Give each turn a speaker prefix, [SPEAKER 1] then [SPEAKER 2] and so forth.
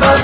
[SPEAKER 1] Baba.